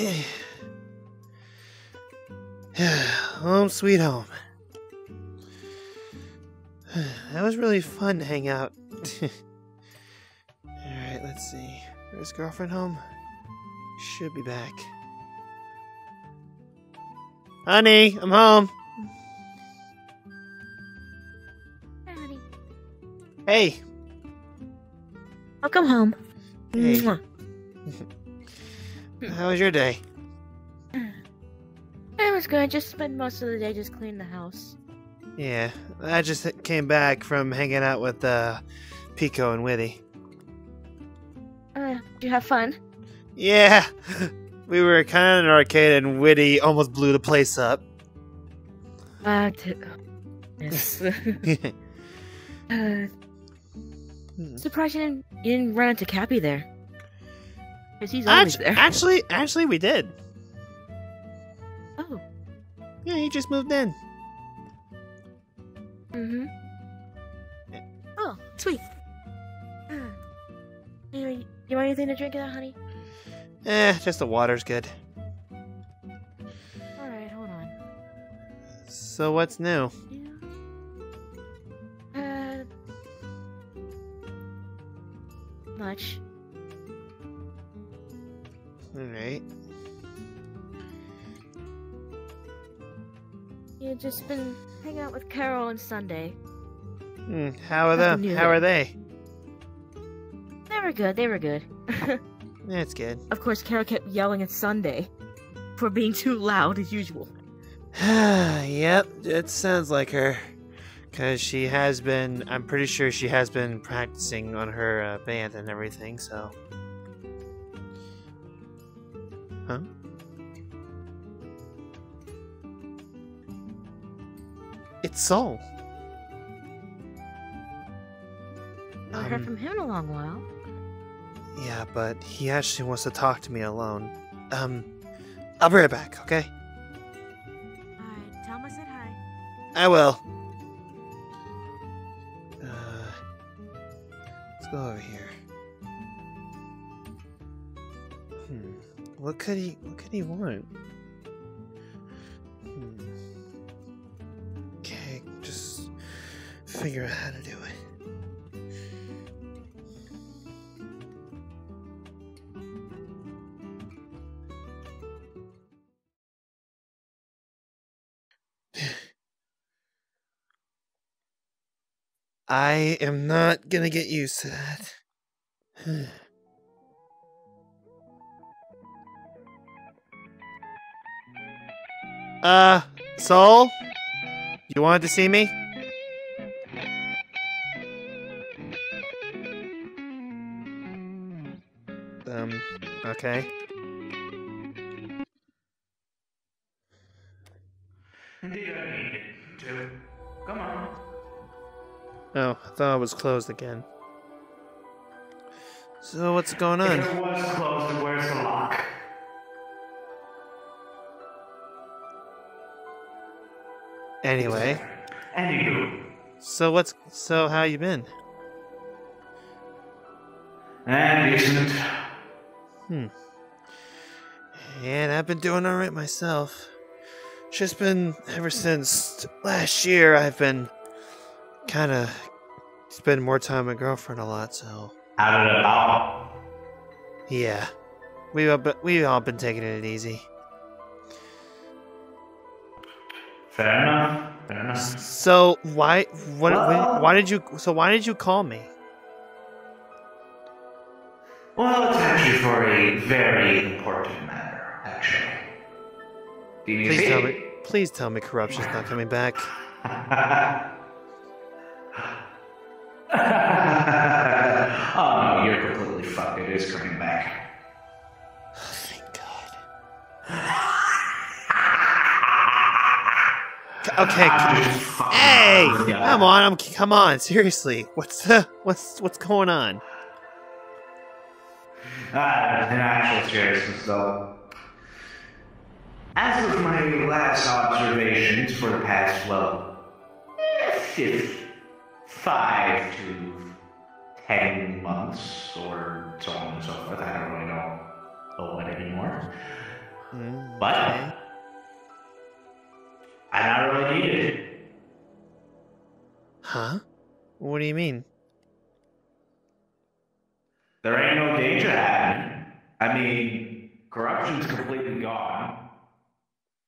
home sweet home. That was really fun to hang out. Alright, let's see. Is girlfriend home? Should be back. Honey, I'm home. Hi, honey. Hey. Welcome home. Hey. Mwah. How was your day? It was good. I Just spent most of the day just cleaning the house. Yeah, I just came back from hanging out with uh, Pico and Whitty. Uh, did you have fun? Yeah, we were kind of in an arcade and Whitty almost blew the place up. Uh, yes. uh, surprised you didn't, you didn't run into Cappy there. Because he's always Actu- there. actually, actually, we did. oh. Yeah, he just moved in. Mm-hmm. Oh, sweet. Uh, you, you want anything to drink in that, honey? Eh, just the water's good. Alright, hold on. So what's new? Yeah. Uh. Much. All right. You just been hanging out with Carol on Sunday. Hmm, how are them? How are they? They were good, they were good. That's good. of course, Carol kept yelling at Sunday for being too loud as usual. yep, it sounds like her. Because she has been, I'm pretty sure she has been practicing on her uh, band and everything, so. Huh? It's. Not heard Um, from him in a long while. Yeah, but he actually wants to talk to me alone. Um, I'll be right back, okay? Alright, tell him I said hi. I will. Uh, let's go over here. What could he? What could he want? Hmm. Okay, just figure out how to do it. I am not gonna get used to that. uh, Soul? You wanted to see me? Um, okay. Indeed, I need to. Come on. Oh, I thought it was closed again. So what's going If on? it was closed, where's the lock? Anyway, Anywho. so what's so how you been? And decent. Hmm. And I've been doing alright myself. Just been ever since last year. I've been kind of spending more time with my girlfriend a lot. So did it all? yeah, We've all been, we've all been taking it easy. Fair enough. Fair enough. So why what Well- why did you so why did you call me? Well, it's actually for a very important matter, actually. You Please see? tell me. Please tell me corruption's not coming back. oh no, you're completely fucked. It is coming back. Oh, thank God. Okay. I'm just fucking Hey, with come on! I'm come on. Seriously, what's the what's what's going on? Ah, in actual seriousness, though. As of my last observations for the past, well, five to ten months, or so on and so forth, I don't really know what anymore. Mm, But okay. I not really need it. Huh? What do you mean? There ain't no danger happening. I mean, corruption's completely gone.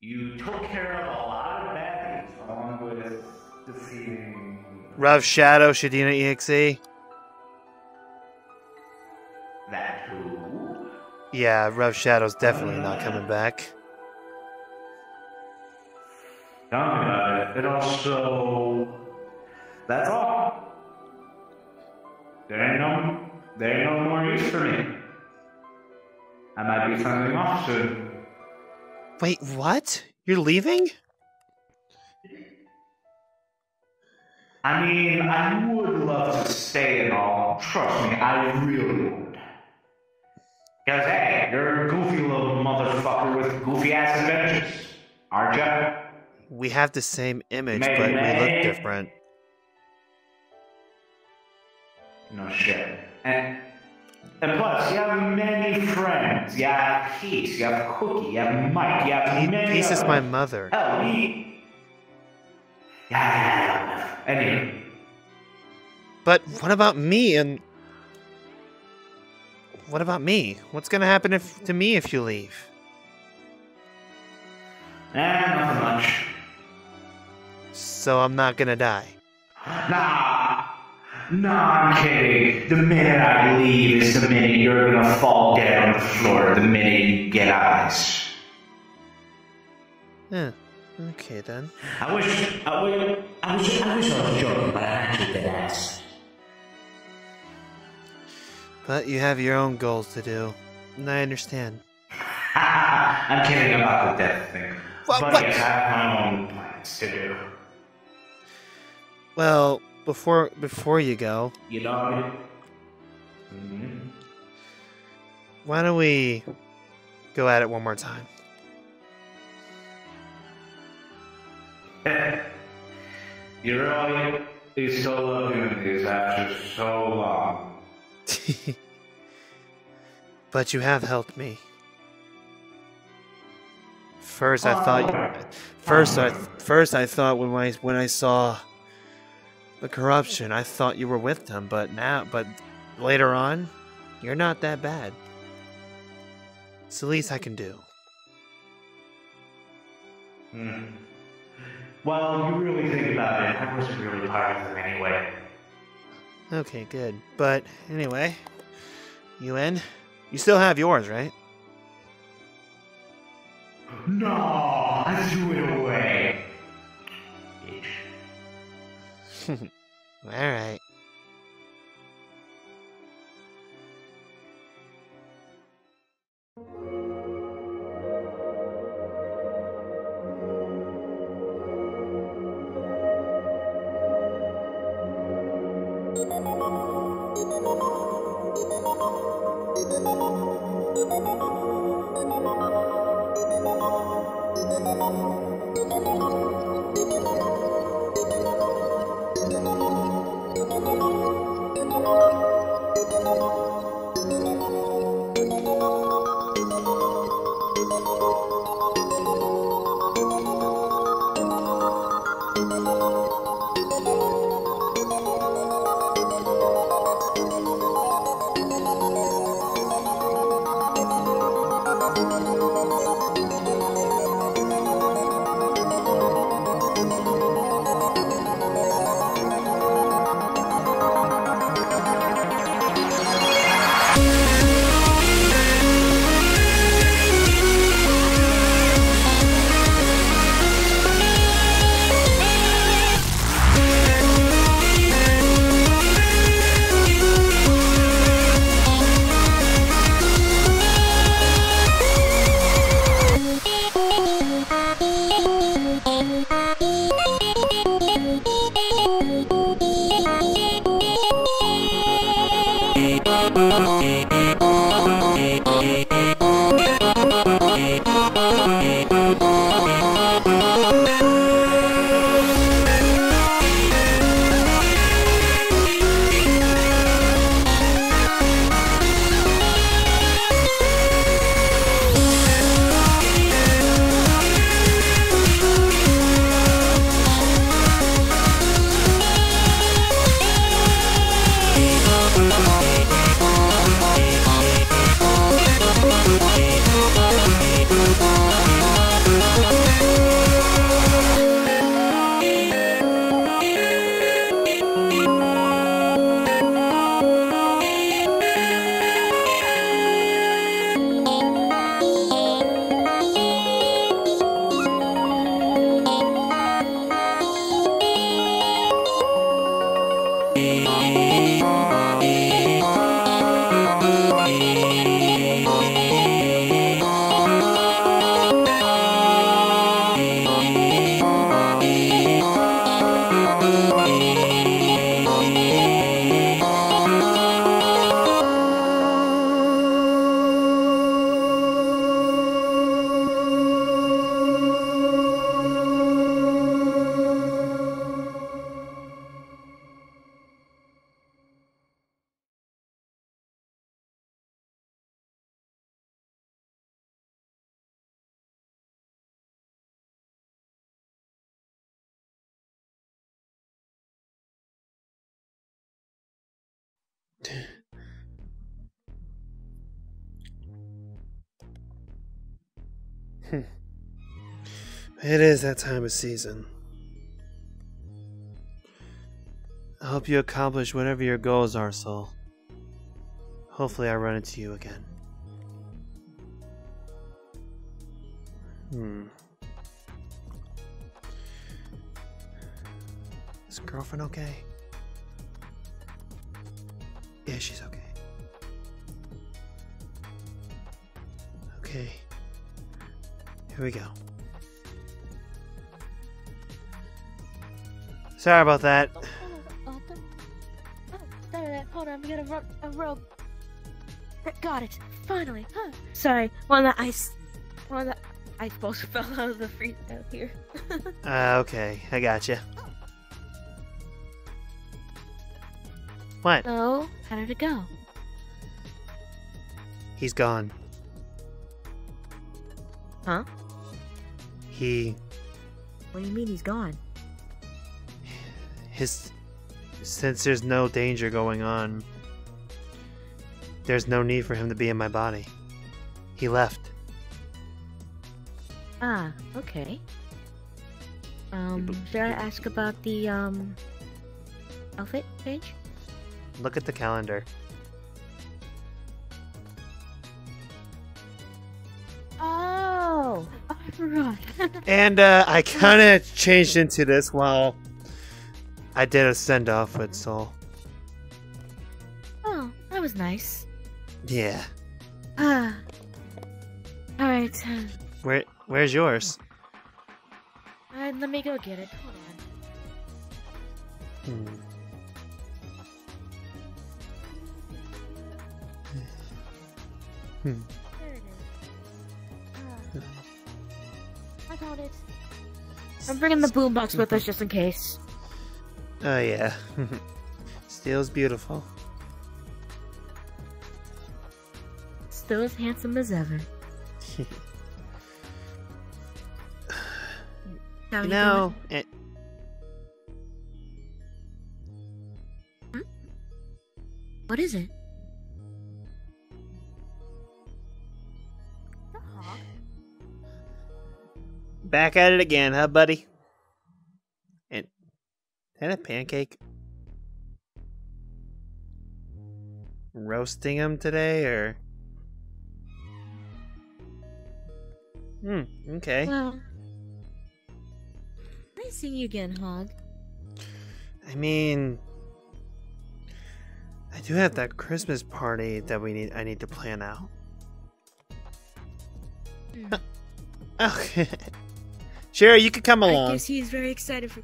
You took care of a lot of bad things along with defeating. Rev Shadow, Shadina EXE? That who? Yeah, Rev Shadow's definitely not coming back. Me about it. It also. That's all. There ain't no. There ain't no more use for me. I might be signing off soon. Wait, what? You're leaving? I mean, I would love to stay and all. Trust me, I really would. Because, hey, you're a goofy little motherfucker with goofy ass adventures, aren't ya? We have the same image, May- but we look different. No shit. And, and plus, you have many friends. You have Peace, you have Cookie, you have Mike, you have Pe- many Peace is my mother. Hell, we... Yeah, yeah, yeah. Anyway, But what about me and what about me? What's gonna happen if to me if you leave? eh, nothing much. So I'm not gonna die. Nah, nah, I'm kidding. The minute I leave is the minute you're gonna fall dead on the floor. The minute you get eyes. Eh, okay then. I wish, I wish, I wish, I wish I was joking, but I actually did ask. But you have your own goals to do. And I understand. I'm kidding about the death thing. What- but what? yes, I have my own plans to do. Well, before before you go, You know. Mm-hmm. why don't we go at it one more time? you really, you still love doing these after so long. but you have helped me. First, I thought. You, first, I first I thought when I when I saw the corruption, I thought you were with them. But now, but later on, you're not that bad. It's the least I can do. Hmm. Well, you really think about it. I wasn't really part of them anyway. Okay, good. But anyway, you in? You still have yours, right? No, I threw it away. Alright. Hey. It is that time of season. I hope you accomplish whatever your goals are, Soul. Hopefully, I run into you again. Hmm. Is girlfriend okay? She's okay. Okay. Here we go. Sorry about that. Oh, oh, oh, oh, hold on, we got a, ro- a rope. Got it, finally. Huh. Sorry, one of the ice, one of the ice balls fell out of the freezer out here. Uh, okay, I got gotcha. What? So, how did it go? He's gone. Huh? He. What do you mean he's gone? His. Since there's no danger going on, there's no need for him to be in my body. He left. Ah, okay. Um, should I ask about the, um, outfit page? Look at the calendar. Oh, I forgot. And uh, I kind of changed into this while I did a send off with Soul. oh, that was nice. Yeah. Ah. Alright, uh, Where Where's yours? uh, let me go get it. Hold on. Hmm. Hmm. There it is. Ah. I got it. I'm bringing the boombox with us just in case. Oh yeah. Steel's beautiful. Still as handsome as ever. How you you know, it, doing? What is it? Back at it again, huh, buddy? And that a pancake? Roasting them today, or? Hmm. Okay. Well, nice seeing you again, Hog. I mean, I do have that Christmas party that we need. I need to plan out. Hmm. Okay. Sure, you could come along. I guess he's very excited for.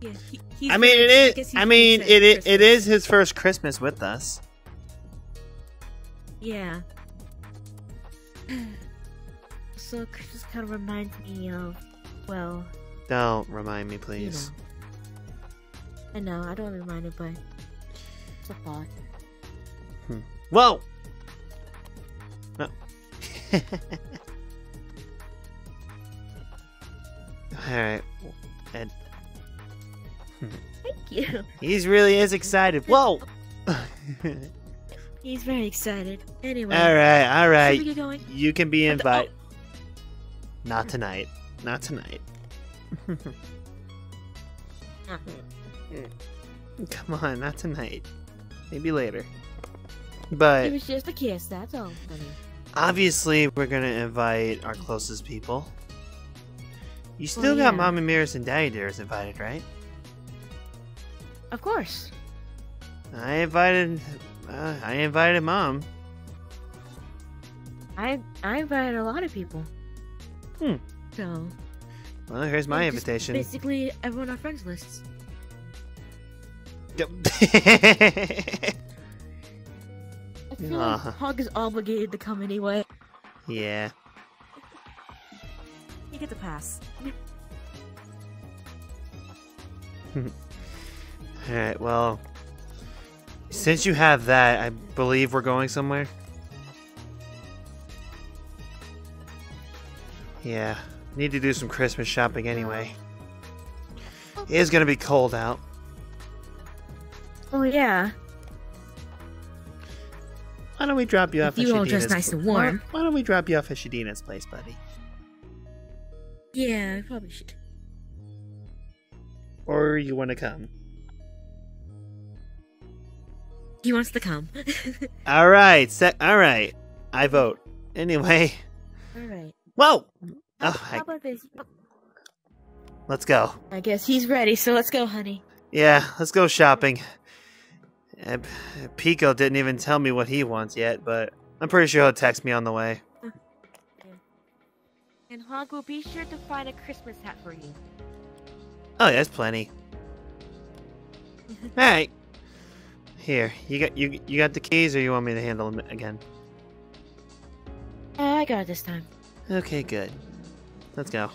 Yeah, he, he's I mean, very- it he's I very mean, it is, it Christmas. is his first Christmas with us. Yeah. so Christmas kind of reminds me of, well, Don't remind me, please. you know. I know, I don't remind it, but it's a thought. Hmm. Whoa. No. All right. And Thank you. he's really is excited. Whoa. He's very excited. Anyway. right, all Should we get going? You can be invited. Oh. Not tonight. Not tonight. Come on, not tonight. Maybe later. But it was just a kiss, that's all, obviously, we're gonna invite our closest people. You still Well, got yeah. Mama and Daddy Dears invited, right? Of course. I invited. Uh, I invited mom. I I invited a lot of people. Hmm. So Well, here's my invitation. Basically, everyone on our friends lists. Yep. I feel Aw. like Hog is obligated to come anyway. yeah. You get the pass. Alright, well. Since you have that, I believe we're going somewhere. Yeah. Need to do some Christmas shopping anyway. It is gonna be cold out. Oh yeah. Why don't we drop you off If at you all dress nice and why- warm. Why don't we drop you off at Shadina's place, buddy? Yeah, I probably should. Or you want to come? He wants to come. All right, se- all right. I vote. Anyway, All right. whoa. How, Oh, I- how about this? Let's go. I guess he's ready, so let's go, honey. Yeah, let's go shopping. Pico didn't even tell me what he wants yet, but I'm pretty sure he'll text me on the way. And Hog will be sure to find a Christmas hat for you. Oh, there's plenty. Right. Here, you got you you got the keys, or you want me to handle them again? Uh, I got it this time. Okay, good. Let's go.